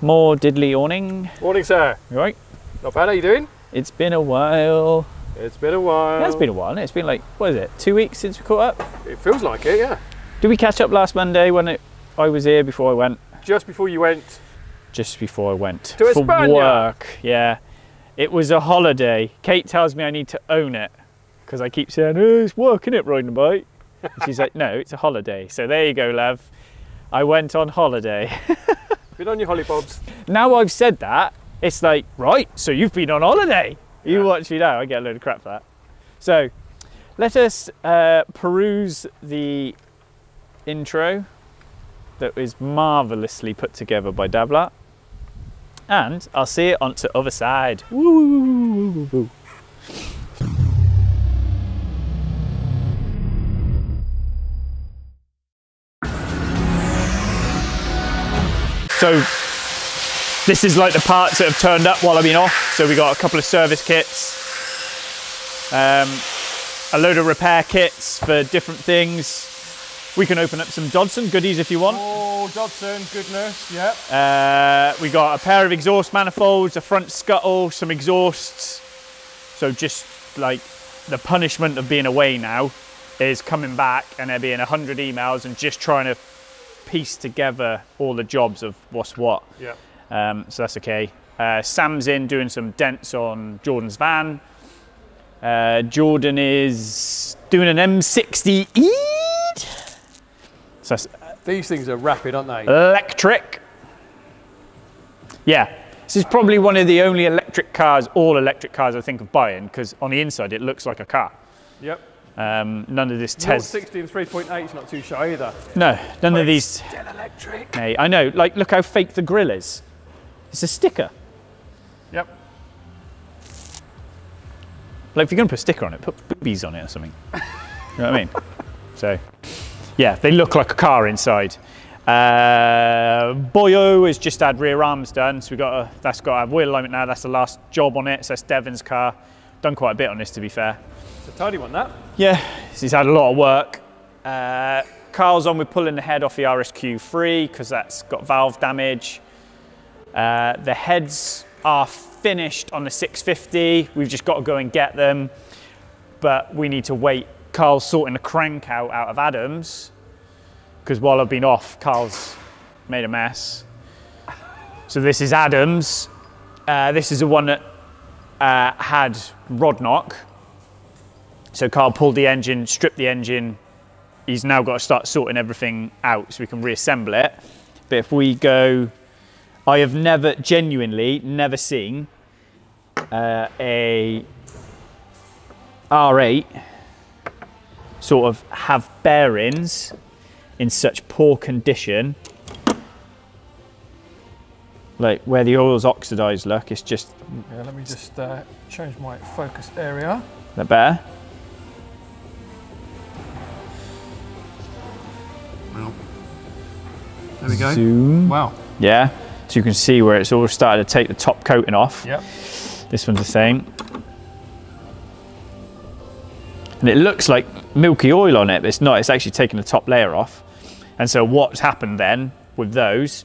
more diddly awning. Morning, sir. You right? Not bad. How you doing? It's been a while. It's been a while. Yeah, it's been a while. it? It's been like, what is it, two weeks since we caught up? It feels like it, yeah. Did we catch up last Monday when it, I was here before I went? Just before you went. Just before I went. To For España? work, yeah. It was a holiday. Kate tells me I need to own it because I keep saying, oh, it's work, is it, riding a bike? She's like, no, it's a holiday. So there you go, love. I went on holiday. Been on your hollybobs. now I've said that, it's like, right, so you've been on holiday. You watch me now, I get a load of crap for that. So let us uh, peruse the intro that was marvellously put together by Davlat. And I'll see it on to other side. Woo, So this is like the parts that have turned up while I've been off. So we got a couple of service kits, um, a load of repair kits for different things. We can open up some Dodson goodies if you want. Oh, Dodson, goodness, yep. Uh, we got a pair of exhaust manifolds, a front scuttle, some exhausts. So just like the punishment of being away now is coming back and there being a hundred emails and just trying to piece together all the jobs of what's what. Yeah. Um, so that's okay. Uh, Sam's in doing some dents on Jordan's van. Uh, Jordan is doing an M60 E. So that's These things are rapid, aren't they? electric. Yeah, this is probably one of the only electric cars, all electric cars I think of buying, because on the inside it looks like a car. yep. Um, none of this Tes- Tes. 60 and 3.8 is not too shy either. No, none of these. Still electric. Mate, I know. Like, look how fake the grill is. It's a sticker. Yep. Like, if you're going to put a sticker on it, put boobies on it or something. you know what I mean? So, yeah, they look like a car inside. Uh, Boyo has just had rear arms done, so we got a, that's got a wheel alignment now. That's the last job on it. So that's Devon's car. Done quite a bit on this, to be fair. A tidy one, that. Yeah, he's had a lot of work. Uh, Carl's on with pulling the head off the RSQ3 because that's got valve damage. Uh, the heads are finished on the 650. We've just got to go and get them, but we need to wait. Carl's sorting the crank out out of Adams because while I've been off, Carl's made a mess. So this is Adams. Uh, this is the one that uh, had rod knock. So Carl pulled the engine, stripped the engine. He's now got to start sorting everything out so we can reassemble it. But if we go, I have never, genuinely, never seen uh, a R8 sort of have bearings in such poor condition. Like where the oil's oxidized, look, it's just, Yeah, let me just uh, change my focus area. that better? Well, there we go. Zoom. Wow. Yeah, so you can see where it's all started to take the top coating off. Yep. This one's the same. And it looks like milky oil on it, but it's not. It's actually taken the top layer off. And so what's happened then with those,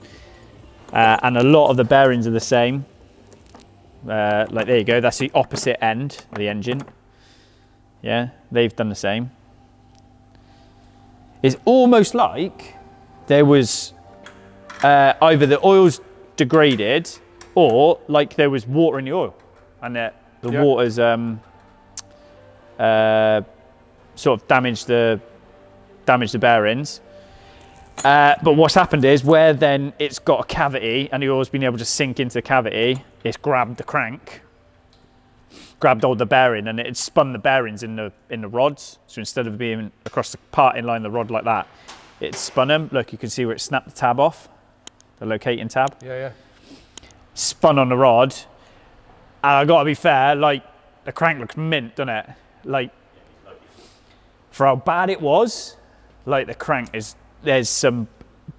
uh, and a lot of the bearings are the same. Uh, like there you go, that's the opposite end of the engine. Yeah, they've done the same. It's almost like there was uh, either the oil's degraded or like there was water in the oil and the, the Yeah. water's um, uh, sort of damaged the damaged the bearings. Uh, but what's happened is where then it's got a cavity and the oil's been able to sink into the cavity, it's grabbed the crank, grabbed all the bearing and it spun the bearings in the in the rods. So instead of being across the parting line the rod like that, it spun them. Look, you can see where it snapped the tab off, the locating tab Yeah, yeah. spun on the rod. And I gotta be fair, like the crank looks mint, doesn't it? Like for how bad it was, like the crank is there's some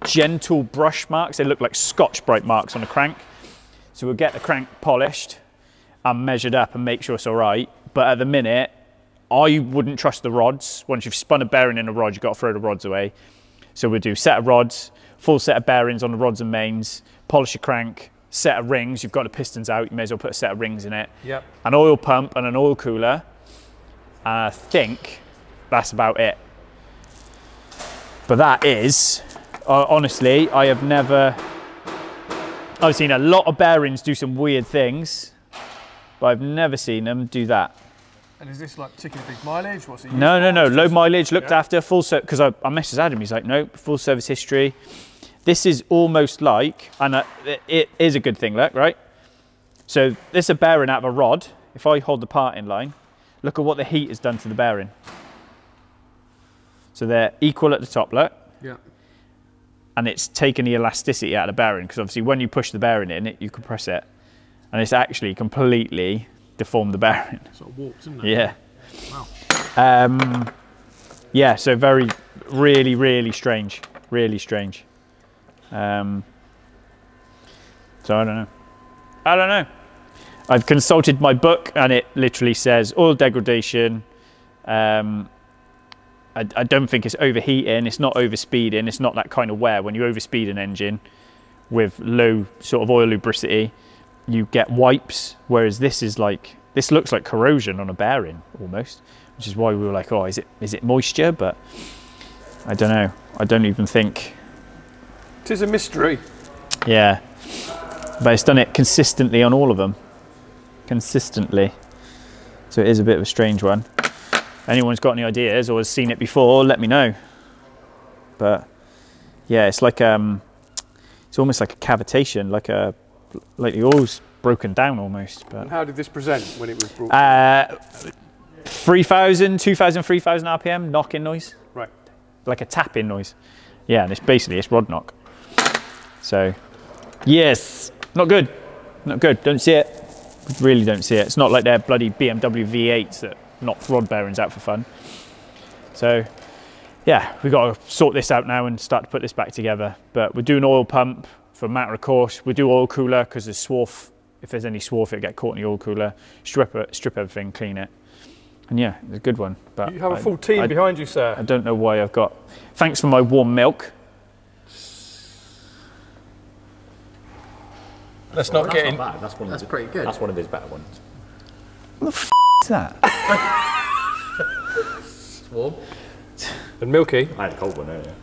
gentle brush marks. They look like Scotch Brite marks on the crank. So we'll get the crank polished and measured up and make sure it's all right. But at the minute, I wouldn't trust the rods. Once you've spun a bearing in a rod, you've got to throw the rods away. So we'll do set of rods, full set of bearings on the rods and mains, polish your crank, set of rings. You've got the pistons out. You may as well put a set of rings in it. Yep. An oil pump and an oil cooler. And I think that's about it. But that is, uh, honestly, I have never. I've seen a lot of bearings do some weird things, but I've never seen them do that. And is this like ticking a big mileage? What's it? No, no, no. Low mileage, looked Yeah. after, full service. Because I, I messaged Adam, he's like, no, full service history. This is almost like, and uh, it, it is a good thing, look, right? So this is a bearing out of a rod. If I hold the part in line, look at what the heat has done to the bearing. So they're equal at the top, look, Yeah. and it's taken the elasticity out of the bearing. Because obviously, when you push the bearing in, it you compress it, and it's actually completely deformed the bearing. Sort of warped, isn't it? Yeah. Wow. Um, yeah, so very, really, really strange. Really strange. Um, so I don't know. I don't know. I've consulted my book and it literally says oil degradation. Um, I, I don't think it's overheating, it's not overspeeding, it's not that kind of wear. When you overspeed an engine with low sort of oil lubricity, you get wipes, whereas this is like, this looks like corrosion on a bearing almost which is why we were like, oh, is it is it moisture? But I don't know. I don't even think. It is a mystery. Yeah, but it's done it consistently on all of them, consistently. So it is a bit of a strange one. Anyone's got any ideas or has seen it before? Let me know. But yeah, it's like um, it's almost like a cavitation, like a like the oil's broken down almost. But And how did this present when it was brought? Uh, 3,000, 2,000, 3,000 RPM knock-in noise, right. like a tap-in noise. Yeah, and it's basically it's rod knock. So, yes, not good, not good. Don't see it. Really don't see it. It's not like they're bloody BMW V8s that knock rod bearings out for fun. So, yeah, we've got to sort this out now and start to put this back together. But we're doing oil pump for matter of course. We do oil cooler because there's swarf. If there's any swarf, it'll get caught in the oil cooler. Strip it, strip everything, clean it. And yeah, it's a good one. But You have a I- full team I- behind you, sir. I don't know why I've got. Thanks for my warm milk. Let's not get in. bad. That's one. That's of the, pretty good. That's one of his better ones. What's that? It's warm. And Milky. I had a cold one earlier.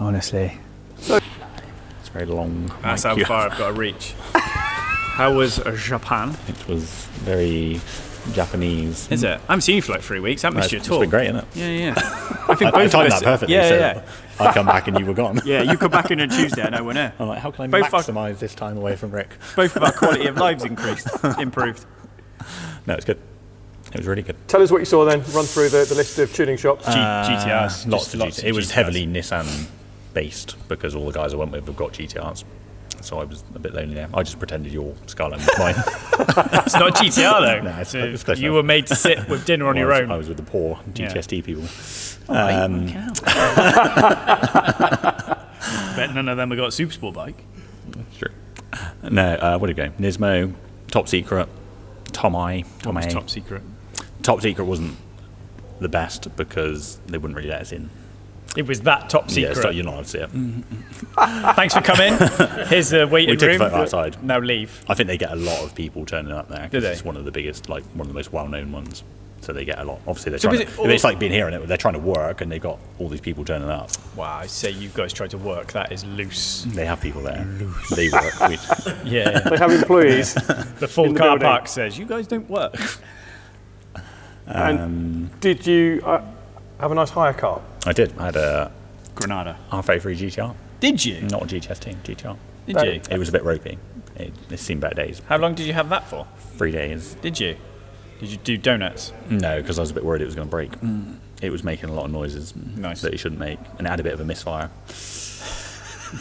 Honestly, It's very long. that's how you. far I've got to reach. How was Japan? It was very Japanese. Is it? I haven't seen you for like three weeks. I haven't No, missed it's, you at it's all. been great, isn't it? Yeah, yeah. I think I, I both timed of us. that perfectly. Yeah, so yeah. I come back and you were gone. Yeah, you come back in on Tuesday and I went there. I'm like, how can I Both our- maximise this time away from Rick? Both of our quality of lives increased, improved. No, it's good. It was really good. Tell us what you saw then. Run through the, the list of tuning shops. G- GTRs. Uh, lots just of lots GT. It was GTRs. heavily Nissan based because all the guys I went with have got GTRs. So I was a bit lonely there. I just pretended your Skyline was mine. It's not GTR though. No, it's- So it's close you enough. were made to sit with dinner on I your was, own. I was with the poor Yeah. GTS-T people. Um, Bet none of them have got a super sport bike. Sure. No, uh, what did it go? Nismo, Top Secret, Tomei. What was Tomei. top secret? Top Secret wasn't the best because they wouldn't really let us in. It was that top secret. so you're not allowed to see. Thanks for coming. Here's the waiting We took a room. photo outside. Now leave. I think they get a lot of people turning up there Do because they? it's one of the biggest, like one of the most well-known ones. So they get a lot. Obviously, they're So trying to, it it's like being here and it, they're trying to work, and they've got all these people turning up. Wow, I say you guys try to work. That is loose. They have people there. Loose. They work. We, Yeah. They have employees. the full In the car building. park says you guys don't work. and did you uh, have a nice hire car? I did. I had a Granada. R33 GTR, Did you? not a GTS-T, GTR. Did That- you? It was a bit ropey. It, it's seen better days. How long did you have that for? Three days. Did you? Did you do donuts? No, because I was a bit worried it was going to break. It was making a lot of noises Nice. that it shouldn't make, and it had a bit of a misfire.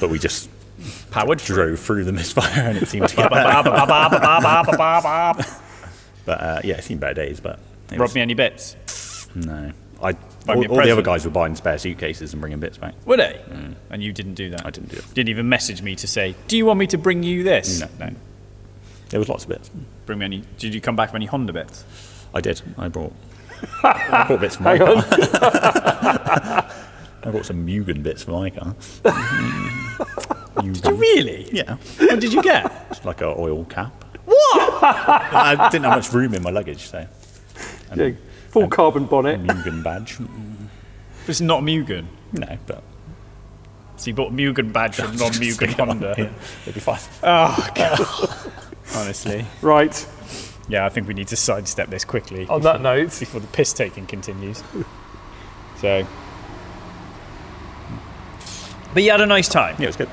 but we just Powered drove through the misfire, and it seemed to get better. But uh, yeah, it seemed better days. But it was, me any bits. no, I all, all the other guys were buying spare suitcases and bringing bits back. Were they? Mm. And you didn't do that. I didn't do it. Didn't even message me to say, "Do you want me to bring you this?" No. no. There was lots of bits. Bring me any. Did you come back with any Honda bits? I did. I brought. I brought bits for my Hang on. car. I brought some Mugen bits for my car. Did you Really? Yeah. What did you get? It's like a oil cap. What? I didn't have much room in my luggage, so. And Yeah, full um, carbon bonnet. Mugen badge. Mm. It's not Mugen. No, but So you bought a Mugen badge from non-Mugen Honda. yeah, it'd be fine. Oh god. Honestly. Right. Yeah, I think we need to sidestep this quickly On that note, before the piss taking continues. So. But you had a nice time. Yeah, it was good.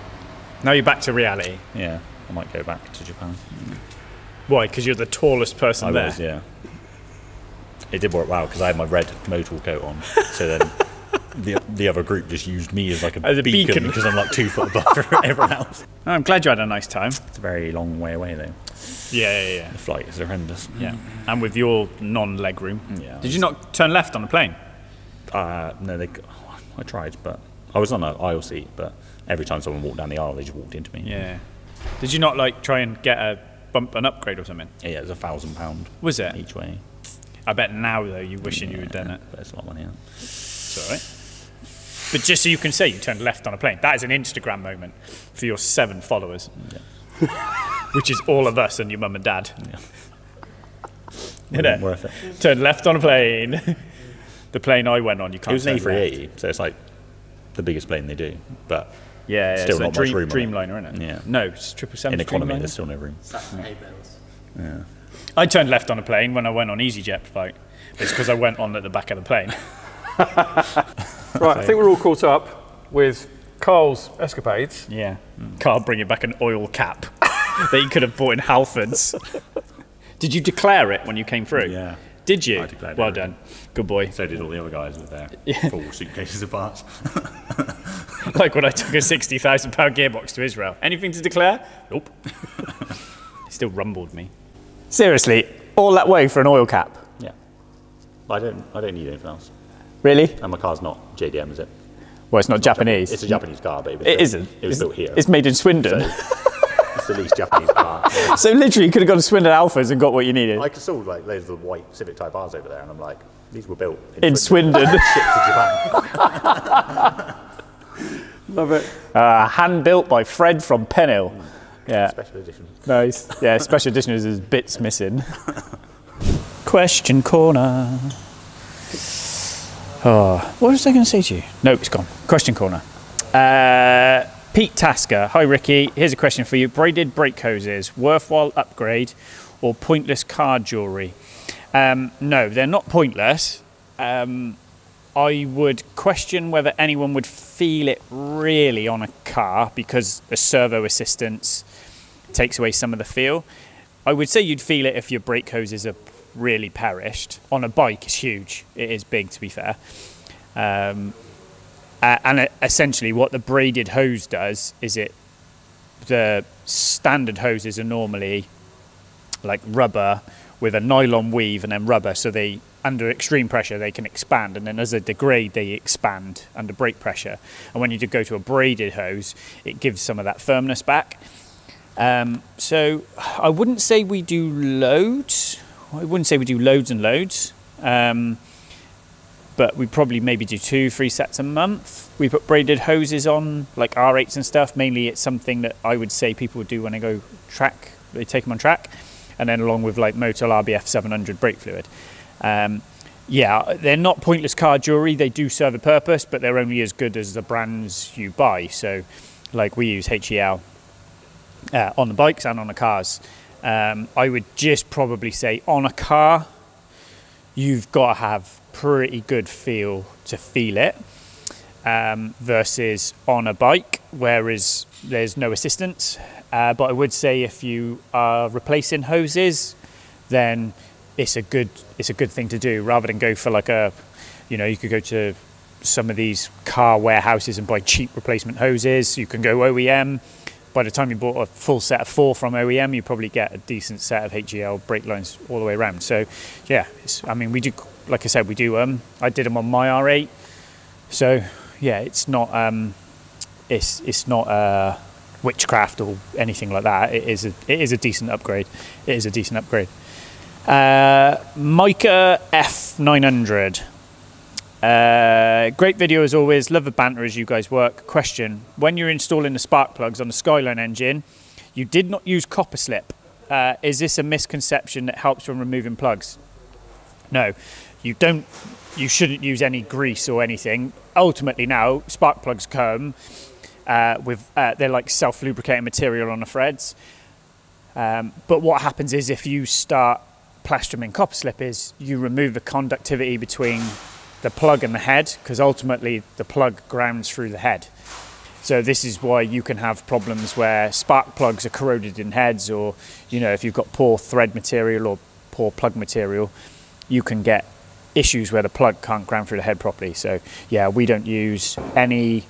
Now you're back to reality. Yeah, I might go back to Japan. Why? Because you're the tallest person I there. was, yeah. It did work well because I had my red motor coat on. So then the, the other group just used me as like a, As a beacon because I'm like two foot above everyone else. I'm glad you had a nice time. It's a very long way away though. Yeah, yeah, yeah. The flight is horrendous. yeah. And with your non-leg room. Yeah. Did you not turn left on the plane? Uh, no, they. I tried, but I was on an aisle seat. But every time someone walked down the aisle, they just walked into me. Yeah. Did you not like try and get a bump an upgrade or something? Yeah, it was a thousand pound Was it? each way. I bet now though you're wishing you had done it. But it's a lot of money. Yeah. It's all right. But just so you can say you turned left on a plane, that is an Instagram moment for your seven followers, which is all of us and your mum and dad. Isn't it? Worth it. Turned left on a plane. the plane I went on, you can't. It was an. A380, so it's like the biggest plane they do. But Yeah, yeah Still it's not a much dream, room on it. Dreamliner, isn't it? Yeah. No, it's triple seven. in economy, Dreamliner. there's still no room. I turned left on a plane when I went on EasyJet flight. It's because I went on at the back of the plane. right, I think we're all caught up with Carl's escapades. Yeah. Carl bringing back an oil cap that you could have bought in Halfords. Did you declare it when you came through? Yeah. Did you? I declared well everything. done. Good boy. So did all the other guys with their full suitcases of parts. like when I took a £60,000 gearbox to Israel. Anything to declare? Nope. he still rumbled me. Seriously, all that way for an oil cap? yeah. I don't. I don't need anything else. Really? And my car's not JDM, is it? Well, it's not Japanese. It's a Japanese car, but it, was It built, isn't. It was it's, built here. It's made in Swindon. it's the least Japanese car. So literally, you could have gone to Swindon Alphas and got what you needed. I saw like loads of the white Civic Type R's over there, and I'm like, these were built in Swindon. Shipped to Japan. Love it. uh, hand built by Fred from Penhill. Yeah, Special edition. nice. Yeah, special edition is bits missing. Question corner. Oh, what was I going to say to you? Nope, it's gone. Question corner. Uh, Pete Tasker. Hi, Ricky. Here's a question for you. Braided brake hoses, worthwhile upgrade or pointless car jewellery? Um, no, they're not pointless. Um, I would question whether anyone would feel it really on a car because the servo assistance takes away some of the feel. I would say you'd feel it if your brake hoses are really perished. On a bike, it's huge. It is big, to be fair. Um, uh, and essentially, what the braided hose does is it. The standard hoses are normally like rubber with a nylon weave and then rubber, so they under extreme pressure they can expand, and then as they degrade they expand under brake pressure. And when you go to a braided hose, it gives some of that firmness back. Um, so I wouldn't say we do loads. I wouldn't say we do loads and loads. Um, but we probably maybe do two, three sets a month. We put braided hoses on, like R8s and stuff. Mainly, it's something that I would say people would do when they go track. They take them on track, and then along with like Motul RBF 700 brake fluid. Um, yeah, they're not pointless car jewelry. They do serve a purpose, but they're only as good as the brands you buy. So, like we use HEL uh, on the bikes and on the cars. Um, I would just probably say on a car, you've got to have pretty good feel to feel it um, versus on a bike, whereas there's no assistance. Uh, but I would say if you are replacing hoses, then it's a good it's a good thing to do rather than go for like a, you know, you could go to some of these car warehouses and buy cheap replacement hoses. You can go OEM. By the time you bought a full set of four from OEM, you probably get a decent set of HEL brake lines all the way around. So, yeah, it's, I mean, we do, like I said, we do. Um, I did them on my R8, so yeah, it's not um, it's it's not uh, witchcraft or anything like that. It is a it is a decent upgrade. It is a decent upgrade. Uh, Micah F900. Uh, great video as always. Love the banter as you guys work. Question: When you're installing the spark plugs on the Skyline engine, you did not use copper slip. Uh, is this a misconception that helps when removing plugs? No, you don't. You shouldn't use any grease or anything. Ultimately, now spark plugs come uh, with uh, they're like self-lubricating material on the threads. Um, but what happens is if you start plastering in copper slip, is you remove the conductivity between the plug and the head because ultimately the plug grounds through the head. So this is why you can have problems where spark plugs are corroded in heads, or you know if you've got poor thread material or poor plug material, you can get issues where the plug can't ground through the head properly. So yeah, we don't use any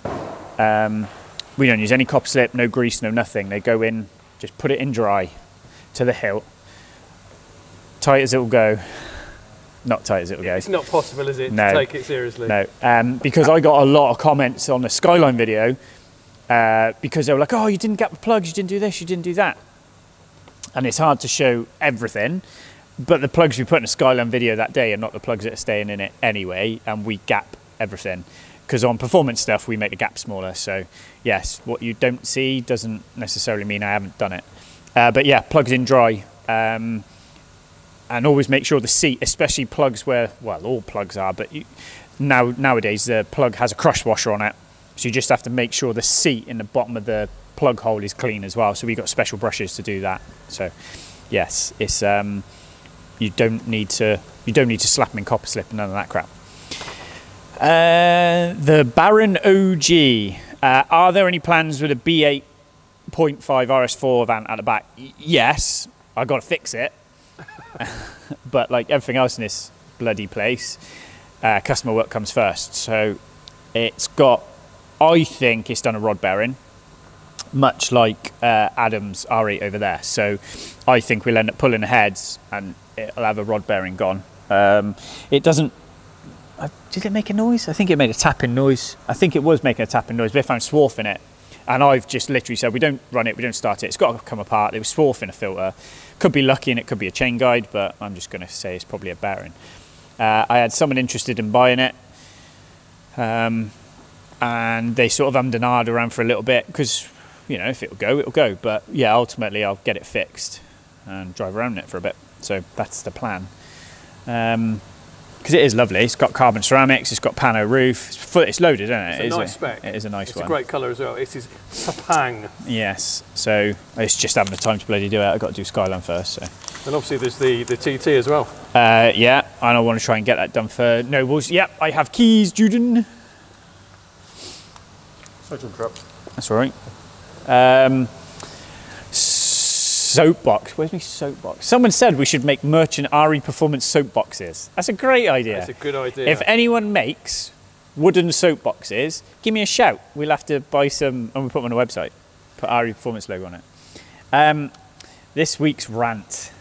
um, we don't use any copper slip, no grease, no nothing. They go in, just put it in dry to the hilt, tight as it will go. Not tight as it will go. It's not possible, is it, No. to take it seriously? No, um, because I got a lot of comments on the Skyline video uh, because they were like, "Oh, you didn't get the plugs, you didn't do this, you didn't do that," and it's hard to show everything. But the plugs we put in the Skyline video that day are not the plugs that are staying in it anyway, and we gap everything because on performance stuff we make the gap smaller. So yes, what you don't see doesn't necessarily mean I haven't done it. Uh, but yeah, plugs in dry. Um, and always make sure the seat, especially plugs where, well, all plugs are, but you, now nowadays the plug has a crush washer on it, so you just have to make sure the seat in the bottom of the plug hole is clean as well. So we've got special brushes to do that. So yes, it's um, you don't need to you don't need to slap them in copper slip and none of that crap. Uh, the Baron OG. Uh, are there any plans with a B8.5 RS4 van at the back? Y- yes, I've got to fix it. but like everything else in this bloody place, uh, customer work comes first. So it's got, I think it's done a rod bearing, much like uh, Adam's R8 over there. So I think we'll end up pulling heads and it'll have a rod bearing gone. Um, it doesn't. Uh, did it make a noise? I think it made a tapping noise. I think it was making a tapping noise, but I found swarf in it. And I've just literally said, we don't run it, we don't start it. It's got to come apart. There was swarf in a filter. Could be lucky and it could be a chain guide, but I'm just going to say it's probably a bearing. Uh, I had someone interested in buying it. Um, and they sort of and around for a little bit because, you know, if it'll go, it'll go. But yeah, ultimately I'll get it fixed and drive around it for a bit. So that's the plan. Um, because it is lovely. It's got carbon ceramics. It's got pano roof. It's, full, it's loaded, isn't it? It's a is nice spec. It is a nice It's one. a great colour as well. It is Sepang. Yes. So it's just having the time to bloody do it. I've got to do Skyline first. So And obviously there's the, the TT as well. uh, yeah, and I want to try and get that done for Nobles. Yep, I have keys, Juden. Sorry to interrupt. That's all right. Um, soapbox. Where's my soapbox? Someone said we should make merchant RE performance soapboxes. That's a great idea. That's a good idea. If anyone makes wooden soapboxes, give me a shout. We'll have to buy some and we'll put them on the website. Put RE Performance logo on it. Um, this week's rant.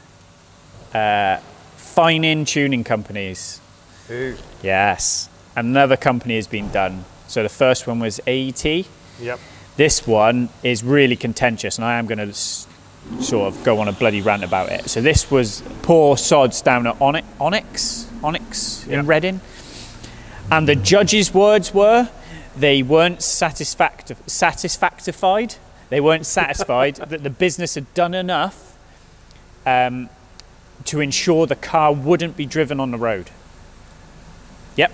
Uh, fine in tuning companies. Ooh. Yes. Another company has been done. So the first one was AET. Yep. This one is really contentious, and I am going to sort of go on a bloody rant about it. So this was poor sods down at Onyx, Onyx, Onyx Yeah. in Reading, and the judge's words were they weren't satisfact- satisfactified. They weren't satisfied that the business had done enough um, to ensure the car wouldn't be driven on the road. Yep.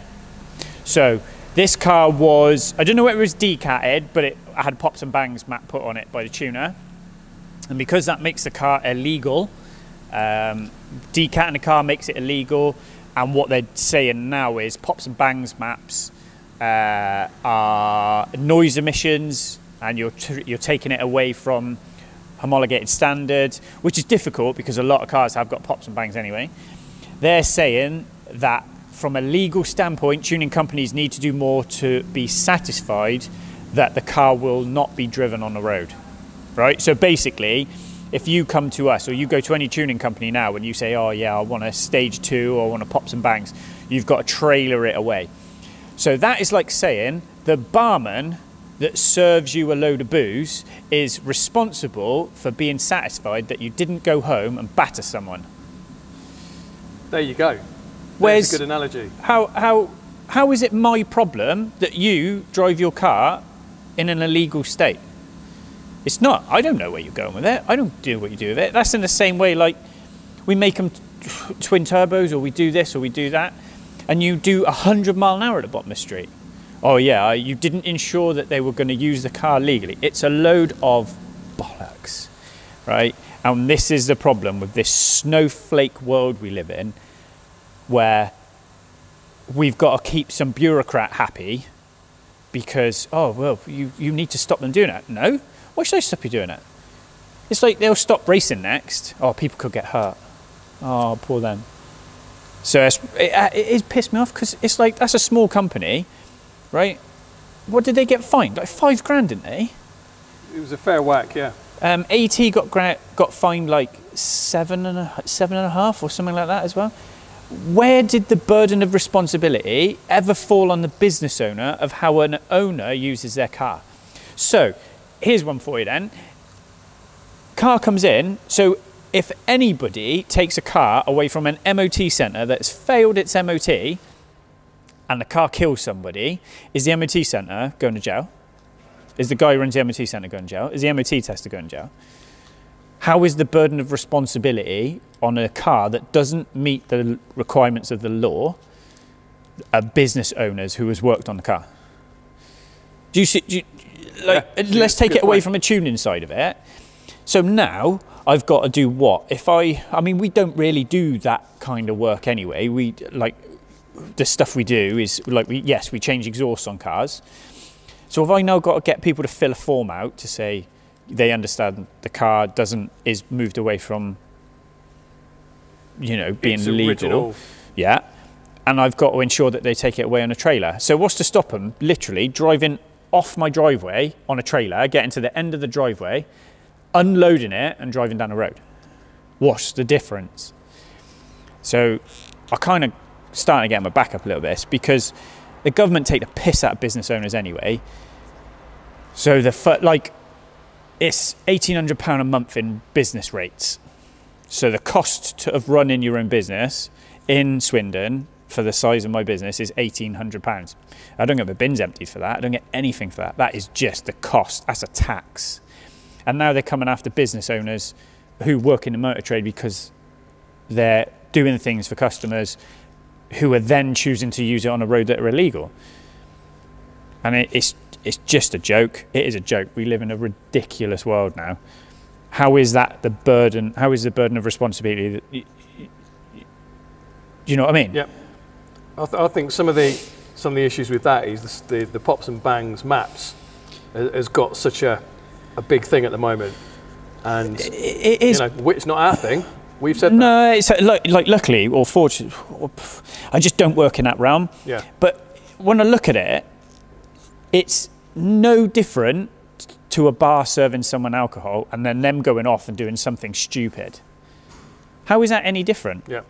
So this car was, I don't know whether it was decatted, but it had pops and bangs map put on it by the tuner. And because that makes the car illegal, um, decatting the car makes it illegal. And what they're saying now is pops and bangs maps uh, are noise emissions, and you're you're taking it away from homologated standard, which is difficult because a lot of cars have got pops and bangs anyway. They're saying that from a legal standpoint, tuning companies need to do more to be satisfied that the car will not be driven on the road. Right? So basically, if you come to us or you go to any tuning company now and you say, oh, yeah, I want a stage two or I want to pop some bangs, you've got to trailer it away. So that is like saying the barman that serves you a load of booze is responsible for being satisfied that you didn't go home and batter someone. There you go. Where's- a good analogy. How how how is it my problem that you drive your car in an illegal state? It's not. I don't know where you're going with it. I don't do what you do with it. That's in the same way, like we make them twin turbos, or we do this, or we do that, and you do 100 mile an hour at the bottom of the street. Oh, yeah, you didn't ensure that they were going to use the car legally. It's a load of bollocks, right? And this is the problem with this snowflake world we live in, where we've got to keep some bureaucrat happy because, oh, well, you, you need to stop them doing it. No, why should I stop you doing it? It's like they'll stop racing next. Oh, people could get hurt. Oh, poor them. So it's, it, uh, it, pissed me off because it's like that's a small company, right? What did they get fined? Like five grand, didn't they? It was a fair whack, yeah. Um, AT got got fined like seven and a seven and a half or something like that as well. Where did the burden of responsibility ever fall on the business owner of how an owner uses their car? So, here's one for you then. Car comes in, so if anybody takes a car away from an MOT centre that's failed its MOT and the car kills somebody, is the MOT centre going to jail? Is the guy who runs the MOT centre going to jail? Is the MOT tester going to jail? How is the burden of responsibility on a car that doesn't meet the requirements of the law a business owners who has worked on the car? Do you see? Do you, like, Yeah, let's take it away point. from a tuning side of it. So now I've got to do what? If I, I mean, we don't really do that kind of work anyway. We like the stuff we do is like we yes we change exhausts on cars. So have I now got to get people to fill a form out to say they understand the car doesn't is moved away from you know being It's legal, original. yeah, and I've got to ensure that they take it away on a trailer. So what's to stop them literally driving off my driveway on a trailer, getting to the end of the driveway, unloading it and driving down the road? What's the difference? So I kind of starting to get my back up a little bit because the government take the piss out of business owners anyway. So the like it's eighteen hundred pound a month in business rates. So the cost of running your own business in Swindon for the size of my business is eighteen hundred pounds. I don't get my bins emptied for that. I don't get anything for that. That is just the cost. That's a tax. And now they're coming after business owners who work in the motor trade because they're doing things for customers who are then choosing to use it on a road that are illegal. And it, it's it's just a joke. It is a joke. We live in a ridiculous world now. How is that the burden? How is the burden of responsibility? That, y- y- y- do you know what I mean? Yeah. I, th- I think some of the some of the issues with that is the, the, the pops and bangs maps has got such a, a big thing at the moment, and It, it you know it's not our thing. We've said that. no, it's uh, like, like luckily or fortunately, I just don't work in that realm. Yeah. But when I look at it, it's no different to a bar serving someone alcohol and then them going off and doing something stupid. How is that any different? Yeah.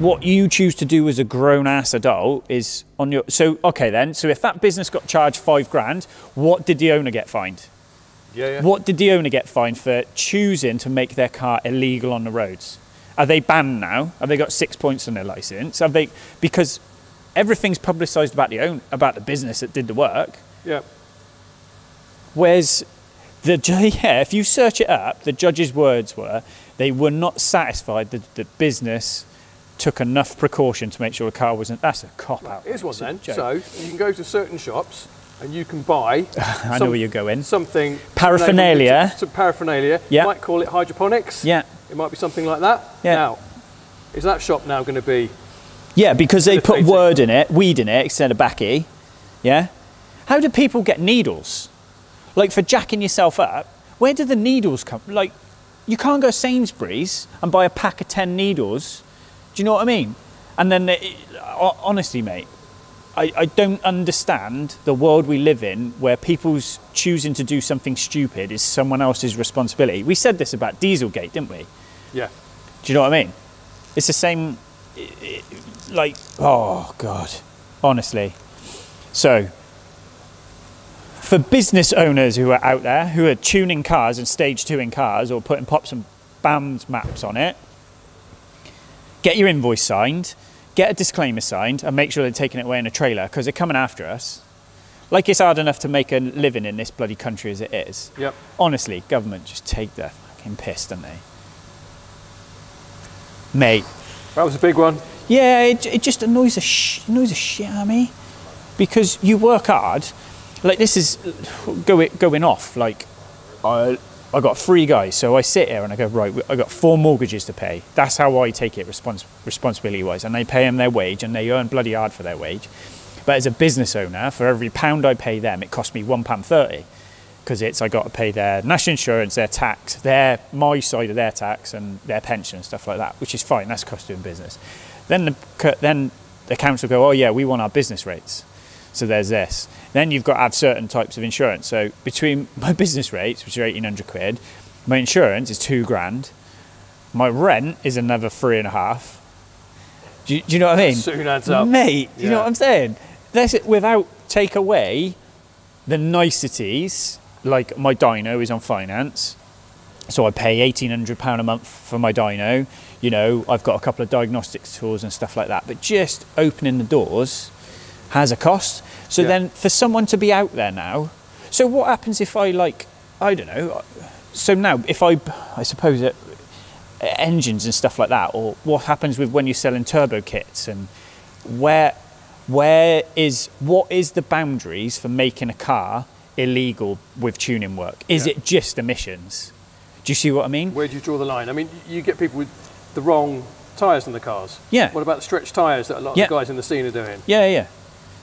What you choose to do as a grown ass adult is on your. So, okay, then. So, if that business got charged five grand, what did the owner get fined? Yeah. Yeah. What did the owner get fined for choosing to make their car illegal on the roads? Are they banned now? Have they got six points on their license? Have they because everything's publicised about the own about the business that did the work. Yeah. Whereas the yeah, if you search it up, the judge's words were they were not satisfied that the business took enough precaution to make sure the car wasn't. That's a cop out. Here's one then. So you can go to certain shops and you can buy. I know where you're going. Something Paraphernalia. Some paraphernalia. Yeah. You might call it hydroponics. Yeah, It might be something like that. Yeah. Now, is that shop now going to be? yeah, because they put word in it, weed in it instead of backy. Yeah. How do people get needles? Like for jacking yourself up, where do the needles come? Like, you can't go Sainsbury's and buy a pack of ten needles. Do you know what I mean? And then, honestly, mate, I, I don't understand the world we live in where people's choosing to do something stupid is someone else's responsibility. We said this about Dieselgate, didn't we? Yeah. Do you know what I mean? It's the same, like, oh God, honestly. So, for business owners who are out there who are tuning cars and stage two in cars or putting pops and bangs maps on it, get your invoice signed, get a disclaimer signed, and make sure they're taking it away in a trailer because they're coming after us. Like it's hard enough to make a living in this bloody country as it is. Yep. Honestly, government just take their fucking piss, don't they? Mate, That was a big one. yeah, it, it just annoys the sh- annoys the shit out of me because you work hard. Like this is going going off. Like I I got three guys, so I sit here and I go right. I got four mortgages to pay. That's how I take it respons- responsibility wise, and they pay them their wage, and they earn bloody hard for their wage. But as a business owner, for every pound I pay them, it costs me one pound thirty because it's I got to pay their national insurance, their tax, their my side of their tax, and their pension and stuff like that, which is fine. That's cost doing business. Then the then the council go, oh yeah, we want our business rates. So there's this. Then you've got to have certain types of insurance. So between my business rates, which are eighteen hundred quid, my insurance is two grand. My rent is another three and a half. Do you, do you know what I mean? Soon adds up. Mate, you know what I'm saying? That's it without take away the niceties, like my dyno is on finance. So I pay eighteen hundred pound a month for my dyno. You know, I've got a couple of diagnostics tools and stuff like that. But just opening the doors has a cost. So Yeah. then for someone to be out there now, so what happens if I like I don't know. So now if I I suppose it engines and stuff like that, or what happens with when you're selling turbo kits and where where is what is the boundaries for making a car illegal with tuning work? Is Yeah. it just emissions? Do you see what I mean? Where do you draw the line? I mean, you get people with the wrong tyres on the cars. Yeah. What about the stretched tyres that a lot of Yeah. the guys in the scene are doing? Yeah, yeah.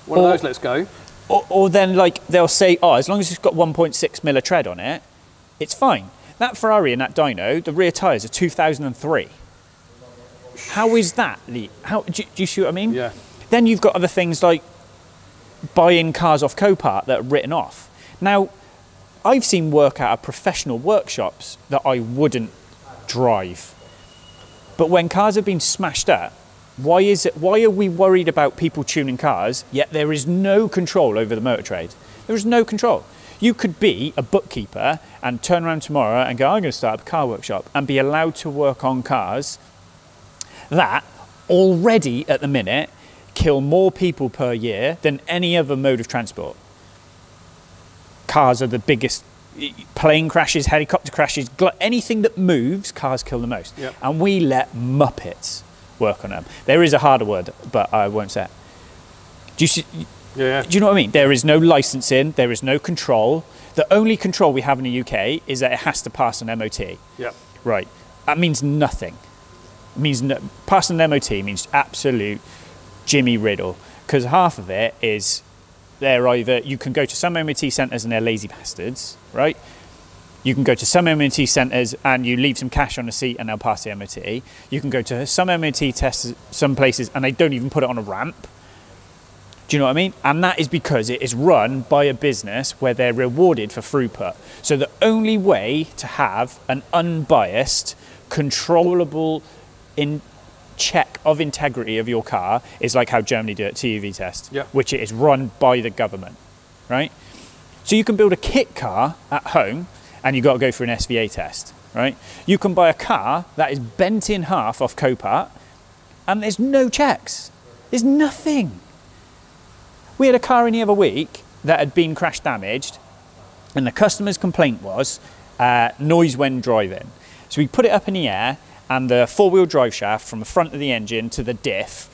One Or- of those, let's go. Or, or then like they'll say, oh, as long as it's got 1.6 mil of tread on it, it's fine. That Ferrari and that dyno, the rear tyres are 2003. How is that? Lee? How do you, do you see what I mean? Yeah. Then you've got other things like buying cars off Copart that are written off. Now, I've seen work out of professional workshops that I wouldn't drive. But when cars have been smashed up, why is it why are we worried about people tuning cars yet there is no control over the motor trade? There is no control. You could be a bookkeeper and turn around tomorrow and go, I'm going to start up a car workshop and be allowed to work on cars that already at the minute kill more people per year than any other mode of transport. Cars are the biggest plane crashes, helicopter crashes, anything that moves, cars kill the most. Yep. And we let muppets work on them. There is a harder word, but I won't say it. Do you, see, Yeah, yeah. do you know what I mean? There is no licensing, there is no control. The only control we have in the UK is that it has to pass an MOT. yeah. Right. That means nothing. It means no, passing an MOT means absolute Jimmy Riddle because half of it is they're either you can go to some MOT centres and they're lazy bastards, right? You can go to some MOT centres and you leave some cash on the seat and they'll pass the MOT. You can go to some MOT tests, some places, and they don't even put it on a ramp. Do you know what I mean? And that is because it is run by a business where they're rewarded for throughput. So the only way to have an unbiased, controllable in check of integrity of your car is like how Germany do it, TUV test, Yeah. which it is run by the government, right? So you can build a kit car at home and you've got to go for an SVA test, right? You can buy a car that is bent in half off Copart and there's no checks. There's nothing. We had a car in the other week that had been crash damaged, and the customer's complaint was uh, noise when driving. So we put it up in the air, and the four wheel drive shaft from the front of the engine to the diff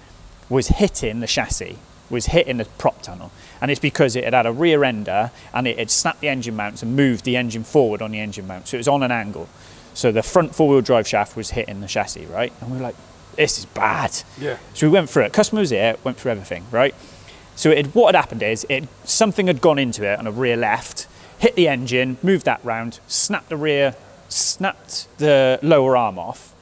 was hitting the chassis, was hitting the prop tunnel. And it's because it had had a rear ender and it had snapped the engine mounts and moved the engine forward on the engine mount. So it was on an angle. So the front four wheel drive shaft was hitting the chassis, right? And we were like, this is bad. Yeah. So we went through it. Customer was here, went through everything, right? So it had, what had happened is it something had gone into it on a rear left, hit the engine, moved that round, snapped the rear, snapped the lower arm off.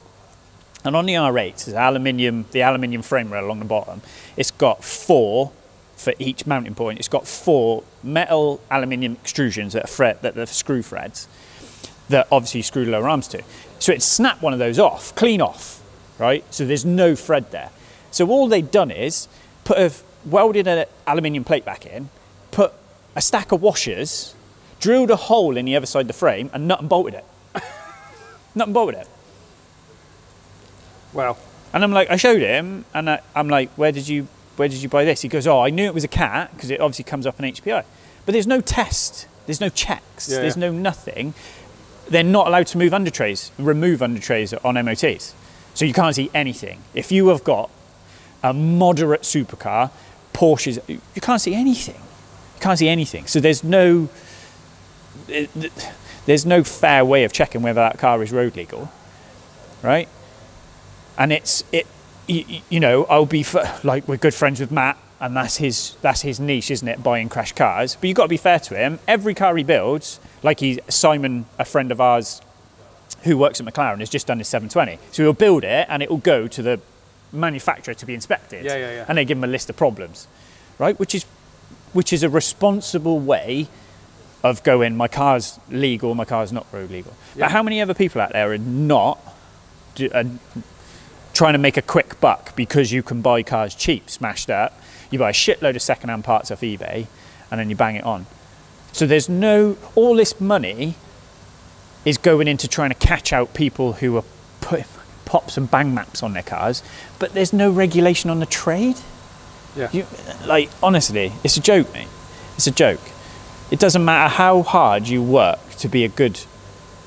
And on the R8, the aluminium, the aluminium frame rail along the bottom, it's got four for each mounting point. It's got four metal aluminium extrusions that are thread, that are screw threads that obviously screw the lower arms to. So it snapped one of those off, clean off, right? So there's no thread there. So all they'd done is put a welded an aluminium plate back in, put a stack of washers, drilled a hole in the other side of the frame, and nut and bolted it. nut and bolted it. Wow. And I'm like, I showed him, and I, I'm like, where did you where did you buy this? He goes, oh, I knew it was a cat because it obviously comes up on HPI, but there's no test, there's no checks, Yeah, there's yeah. no nothing. They're not allowed to move under trays, remove under trays on MOTs, so you can't see anything. If you have got a moderate supercar, Porsches, you can't see anything. You can't see anything. So there's no eh, there's no fair way of checking whether that car is road legal, right? And it's it, you, you know, I'll be like we're good friends with Matt, and that's his that's his niche, isn't it? Buying crash cars. But you've got to be fair to him. Every car he builds, like he's Simon, a friend of ours who works at McLaren, has just done his 720. So he'll build it, and it will go to the manufacturer to be inspected. Yeah, yeah, yeah. And they give him a list of problems, right? Which is which is a responsible way of going, my car's legal, my car's not road legal. Yeah. But how many other people out there are not do, trying to make a quick buck because you can buy cars cheap, smashed up? You buy a shitload of second-hand parts off eBay, and then you bang it on. So there's no all this money is going into trying to catch out people who are putting pops and bang maps on their cars, but there's no regulation on the trade. Yeah. You, like honestly, it's a joke, mate. It's a joke. It doesn't matter how hard you work to be a good,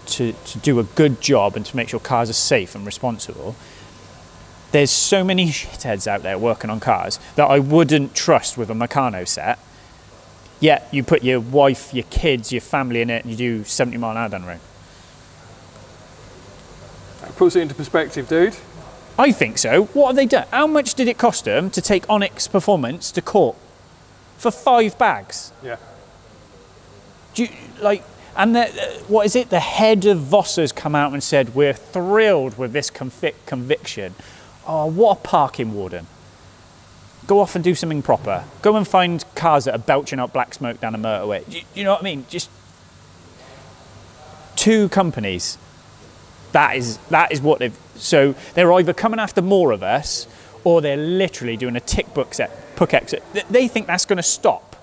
to, to do a good job and to make sure cars are safe and responsible. There's so many shitheads out there working on cars that I wouldn't trust with a Meccano set. Yet you put your wife, your kids, your family in it, and you do 70 mile an hour down the road. That puts it into perspective, dude. I think so. What have they done? How much did it cost them to take Onyx Performance to court for five bags? Yeah. Do you, like, and the, uh, what is it? The head of VOSA's come out and said, "We're thrilled with this convic- conviction." Oh, what a parking warden! Go off and do something proper. Go and find cars that are belching out black smoke down a motorway. You, you know what I mean? Just two companies. That is that is what they've. So they're either coming after more of us, or they're literally doing a tick book set, book exit. They- think that's going to stop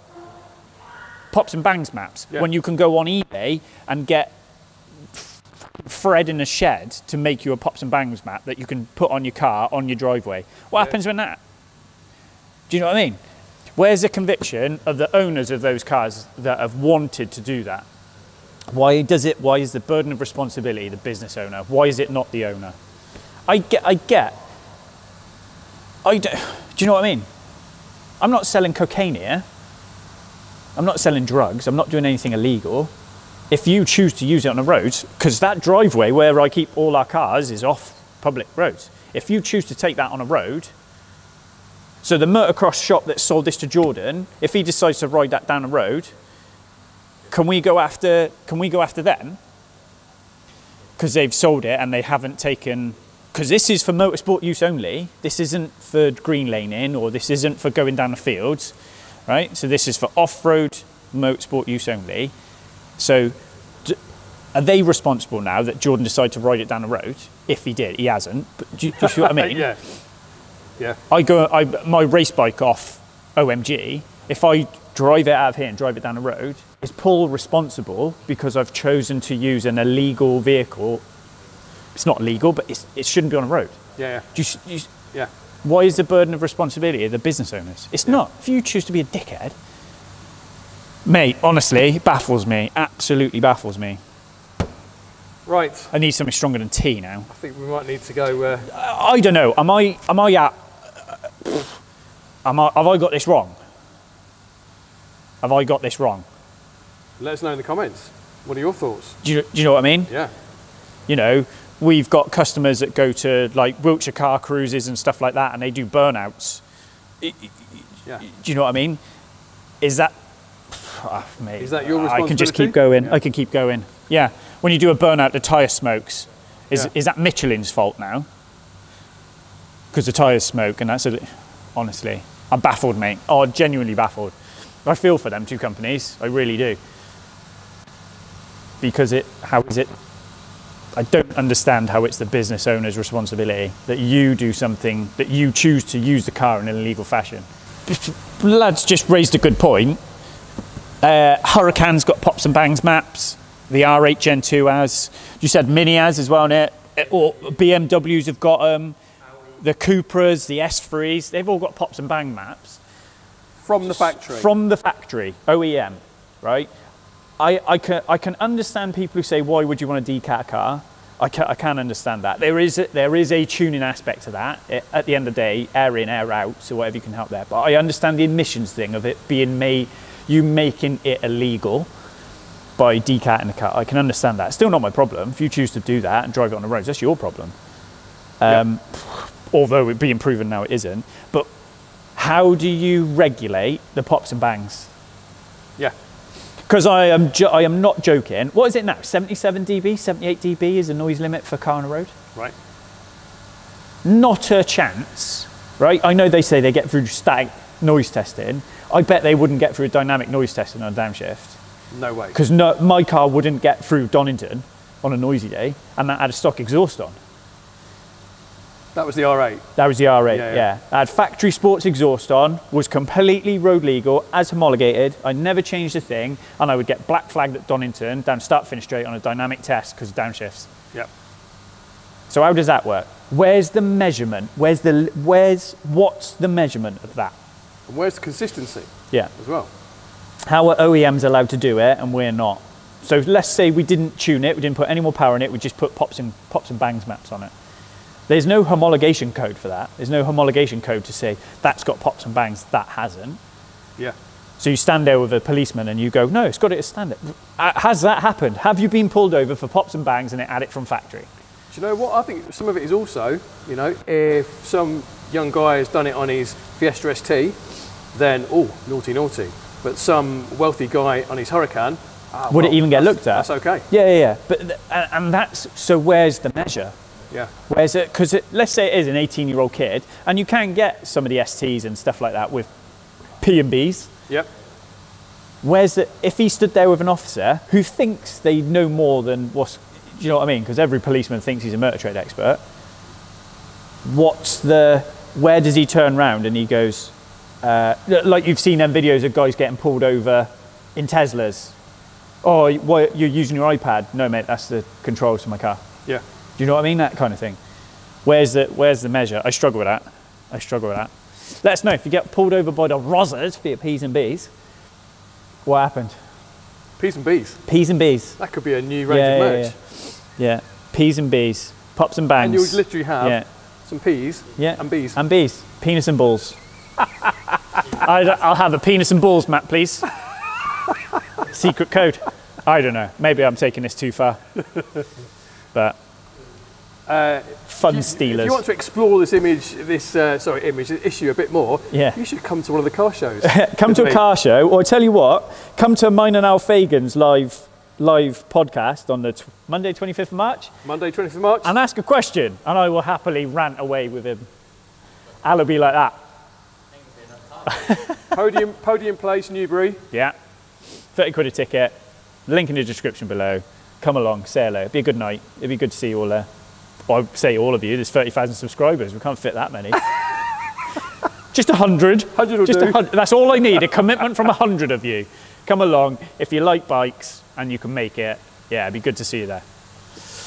pops and bangs maps Yeah. when you can go on eBay and get Fred in a shed to make you a pops and bangs map that you can put on your car on your driveway. What Yeah. happens when that? Do you know what I mean? Where's the conviction of the owners of those cars that have wanted to do that? Why does it? Why is the burden of responsibility the business owner? Why is it not the owner? I get. I get. I do, do you know what I mean? I'm not selling cocaine here. I'm not selling drugs. I'm not doing anything illegal. If you choose to use it on a road, because that driveway where I keep all our cars is off public roads. If you choose to take that on a road, so the motocross shop that sold this to Jordan, if he decides to ride that down a road, can we go after? Can we go after them? Because they've sold it and they haven't taken. Because this is for motorsport use only. This isn't for green laning or this isn't for going down the fields, right? So this is for off-road motorsport use only. So are they responsible now that Jordan decided to ride it down the road? If he did, he hasn't. But do you, do you see what I mean? yeah. Yeah. I go I, my race bike off OMG. If I drive it out of here and drive it down the road, is Paul responsible because I've chosen to use an illegal vehicle? It's not legal, but it's, it shouldn't be on a road. Yeah. Do you, you, Yeah. why is the burden of responsibility of the business owners? It's not. If you choose to be a dickhead, mate, honestly, it baffles me. Absolutely baffles me. Right. I need something stronger than tea now. I think we might need to go. Uh, I don't know. Am I? Am I at? Am I? Have I got this wrong? Have I got this wrong? let us know in the comments. What are your thoughts? Do you, do you know what I mean? Yeah. You know, we've got customers that go to like Wiltshire car cruises and stuff like that, and they do burnouts. Yeah. Do you know what I mean? Is that? Ah, mate, Is that your responsibility? I can just keep going. Yeah. I can keep going. Yeah. When you do a burnout, the tyre smokes. Is Yeah. is that Michelin's fault now? Because the tyres smoke, and that's a, honestly, I'm baffled, mate. Oh, genuinely baffled. I feel for them two companies. I really do. Because it, how is it? I don't understand how it's the business owner's responsibility that you do something that you choose to use the car in an illegal fashion. Lads just raised a good point. Uh, Huracan's got pops and bangs maps. The R8 Gen 2 has. You said Mini has as well, Nick. Uh, Or BMWs have got them. the Cupras, the S3s, they've all got pops and bang maps From the factory. from the factory, OEM, right? I, I, can, I can understand people who say, why would you want to decat a car? I can, I can understand that. There is, a, there is a tuning aspect to that. It- at the end of the day, air in, air out, so whatever you can help there. But I understand the emissions thing of it being made, you making it illegal by decating the car. I can understand that. Still not my problem. If you choose to do that and drive it on the roads, that's your problem. Um, Although it being proven now it isn't. But how do you regulate the pops and bangs? yeah. Because I am, I am not joking. What is it now? 77 dB, 78 dB is the noise limit for car on the road? Right. Not a chance, right? I know they say they get through static noise testing. I bet they wouldn't get through a dynamic noise testing on a downshift. No way. Because no, my car wouldn't get through Donington on a noisy day, and that had a stock exhaust on. That was the R8. That was the R8, Yeah, yeah. yeah. I had factory sports exhaust on, was completely road legal, as homologated. I never changed a thing, and I would get black flagged at Donington down start finish straight on a dynamic test because of downshifts. Yep. So how does that work? Where's the measurement? Where's the where's what's the measurement of that? And where's the consistency Yeah. as well? How are OEMs allowed to do it and we're not? So let's say we didn't tune it, we didn't put any more power in it, we just put pops and pops and bangs maps on it. There's no homologation code for that. There's no homologation code to say that's got pops and bangs, that hasn't. Yeah. So you stand there with a policeman and you go, no, it's got it as standard. Uh, Has that happened? Have you been pulled over for pops and bangs and it had it from factory? Do you know what? I think some of it is also, you know, if some young guy has done it on his Fiesta ST, then, oh, naughty, naughty. But some wealthy guy on his Huracan, ah, Would it even get looked at? That's okay. Yeah, yeah, yeah. But th- and that's so. Where's the measure? Yeah. Where's it? Because let's say it is an 18-year-old kid, and you can get some of the STs and stuff like that with P and Bs. Yep. Where's the? If he stood there with an officer who thinks they know more than what's, do you know what I mean? Because every policeman thinks he's a motor trade expert. What's the? Where does he turn round and he goes, uh, like you've seen them videos of guys getting pulled over in Teslas. Oh, what, you're using your iPad? No, mate, that's the controls for my car. Yeah. Do you know what I mean? That kind of thing. Where's the Where's the measure? I struggle with that. I struggle with that. Let us know if you get pulled over by the Rozzers for your P's and B's. What happened? P's and B's. P's and B's. That could be a new range Yeah, of yeah, merch. Yeah. P's and B's. Pops and bangs. And you would literally have Yeah. some P's Yeah. and B's. And B's. Penis and balls. I, I'll have a penis and balls map, please. Secret code. I don't know. Maybe I'm taking this too far. But Uh, fun if stealers. you want to explore this image, this uh, sorry image, this issue a bit more, Yeah. you should come to one of the car shows. come to a car show, or I tell you what, come to mine and Al Fagan's live live podcast on the t- Monday, 25th of March, Monday, 20th of March. and ask a question, and I will happily rant away with him. Al will be like that. Podium, Podium Place, Newbury. Yeah, 30 quid a ticket. Link in the description below. Come along, say hello. It'd be a good night. It'd be good to see you all there. I'd say all of you. There's 30,000 subscribers. We can't fit that many. Just a hundred. 100 will Just do. a hundred. That's all I need. A commitment from a hundred of you. Come along. If you like bikes and you can make it, yeah, it'd be good to see you there.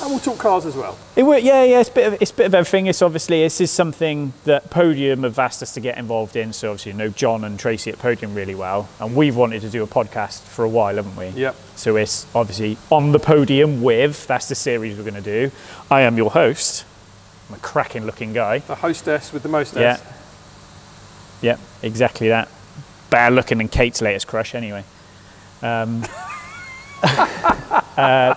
And we'll talk cars as well. It would, yeah, yeah. It's a bit of it's a bit of everything. It's obviously this is something that Podium have asked us to get involved in. So obviously, you know John and Tracy at Podium really well, and we've wanted to do a podcast for a while, haven't we? Yep. So it's obviously on the podium with. That's the series we're going to do. I am your host. I'm a cracking looking guy. The hostess with the mostess. Yeah. Yeah, exactly that. Better looking than Kate's latest crush, anyway. Um, uh,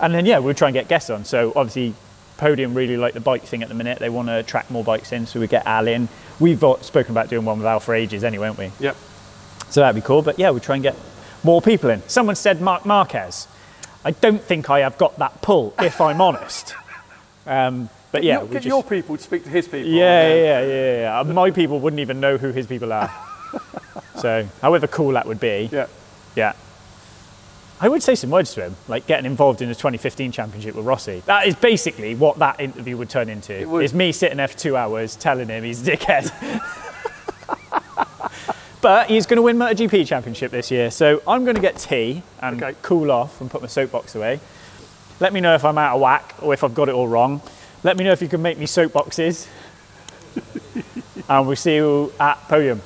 and then, yeah, we'll try and get guests on. So, obviously, Podium really like the bike thing at the minute. They want to attract more bikes in, so we get Al in. We've got- spoken about doing one with Al for ages anyway, haven't we? Yep. So that'd be cool. But yeah, we'll try and get more people in. Someone said Marc Marquez. I don't think I have got that pull, if I'm honest. Um, but yeah, get just- your people to speak to his people. yeah, yeah, yeah, yeah, yeah. My people wouldn't even know who his people are. so, however cool that would be, Yeah. yeah. I would say some words to him, like getting involved in the 2015 championship with Rossi. That is basically what that interview would turn into. It would. Is me sitting there for two hours telling him he's a dickhead. but he's going to win MotoGP championship this year, so I'm going to get tea and Okay. cool off and put my soapbox away. Let me know if I'm out of whack or if I've got it all wrong. Let me know if you can make me soapboxes. and we'll see you at podium.